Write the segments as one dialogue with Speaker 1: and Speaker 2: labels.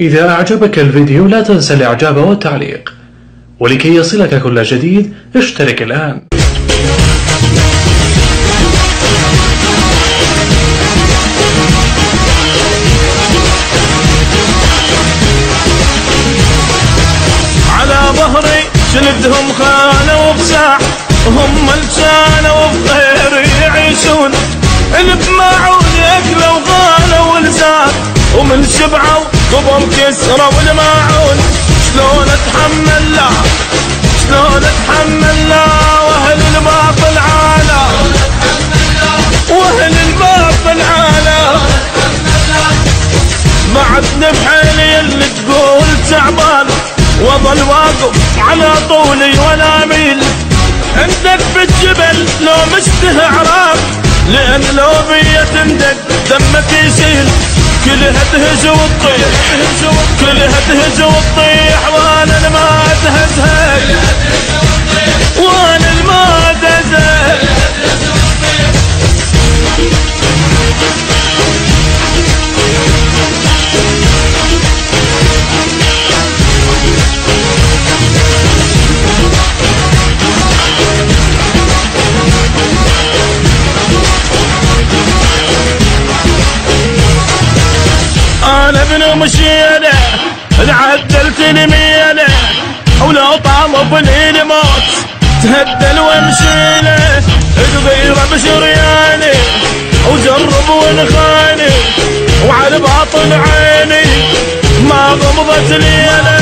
Speaker 1: إذا أعجبك الفيديو لا تنسى الإعجاب والتعليق. ولكي يصلك كل جديد اشترك الآن.
Speaker 2: على ظهري جلدهم خانوا بساع هم الجانوا بخير يعيشون. اللي بماعون ياكلوا غالوا ولزان ومن شبعوا قبل كسروا والماعون شلون أتحمل لا شلون أتحمل لا وأهل الباطل عالا وأهل الباطل عالا بعد بحيلي اللي تقول تعبان وظل واقف على طولي ولا ميل. عندك في الجبل لو مشته عراق لأن لو بيا تندق دمك يسيل. كلها تهز وتطيح كلها تهز وتطيح أنا ابن مشيله عدلت الميله ولو طالبني الموت تهدل وامشيله تغيره بشرياني وجرب ونخاني وعلى باطن عيني ما غمضت ليلة.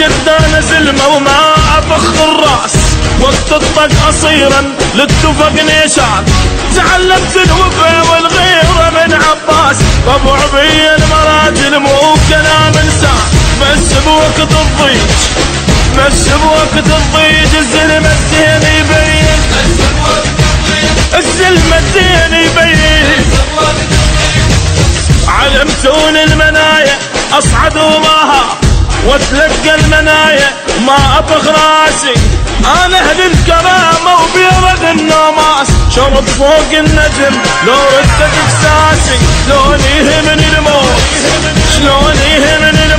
Speaker 2: بالشدة نزل وما أفخ الرأس. وقت الطق قصيرا للتفق نيشان تعلمت الوفا والغيرة من عباس. ربع بي المراجل مو كلام انسان بس بوقت الضيج. بس بوقت الضيج. الزلم الدين يبين الزلم الدين يبين علمتون المنايا. أصعد وماها واتلقى المنايا ما ابغ راسي. أنا أهل الكرامة وبيرد النوماس شرب فوق النجم لو ردت بساسي لون يهمني الموت؟ شلون يهمني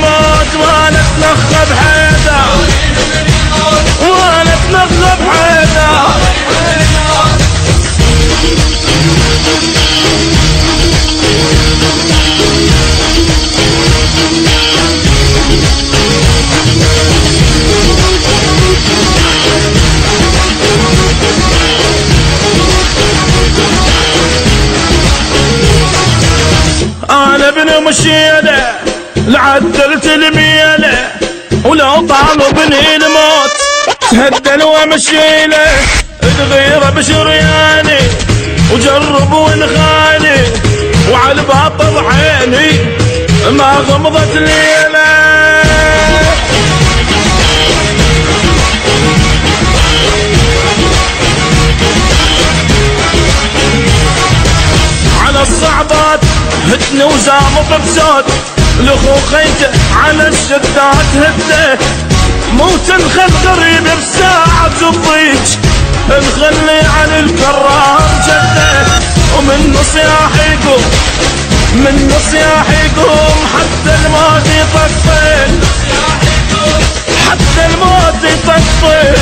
Speaker 2: أنا ابن مشيله لعدلت الميله ولو طالبني الموت. تهدل ومشيله تغيره بشرياني وجرب ونخاني وعلى باطل عيني ما غمضت ليله هدني وزامط بزود الاخو خيته على الشدات هده موت الخل قريب بساعة الضيج نخلي عن الكرام جده ومن صياح يقوم من صياح يقوم حتى الموت يطفل حتى الموت يطفل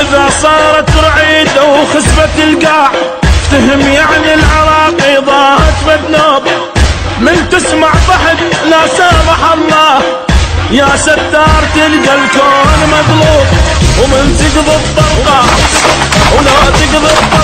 Speaker 2: إذا صارت رعيدة وخسفت القاع تهم يعني العراقي ضاعت بذنوب من تسمع فحد لا سامح الله. يا ستار تلقى الكون مظلوم ومن تقضي الطلقات ولا تقضي تنهي